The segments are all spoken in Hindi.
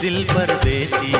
दिल परदेसी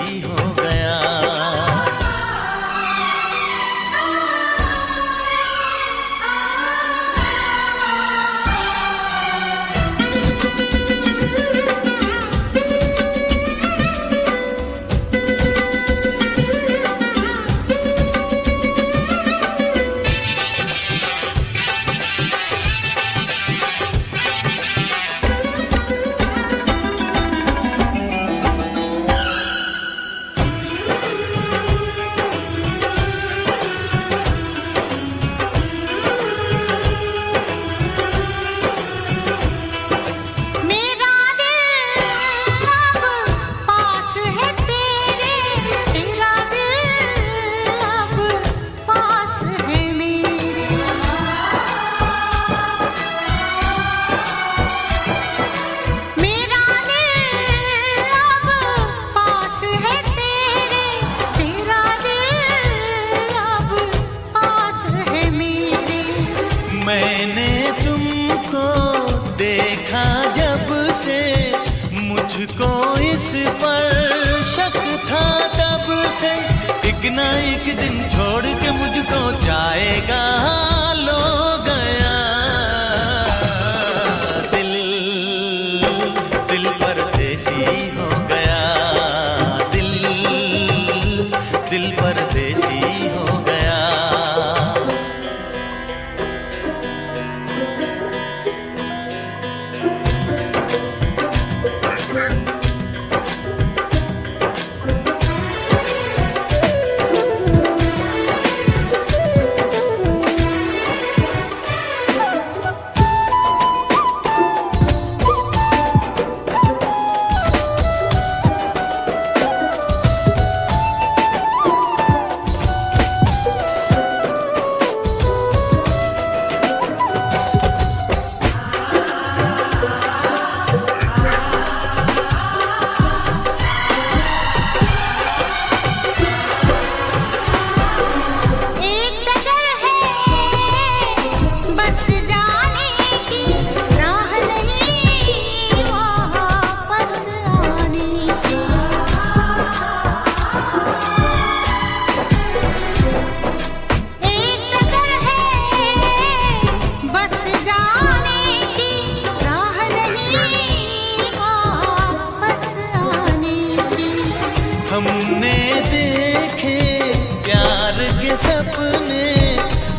मुझको इस पर शक था तब से। इतना एक दिन छोड़ के मुझको जाएगा। हमने देखे, प्यार के सपने।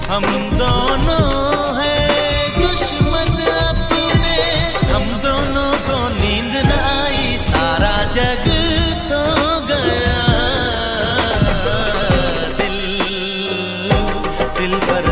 हम दोनों हैं दुश्मन अपने। हम दोनों को नींद न आई सारा जग सो गया। दिल दिल पर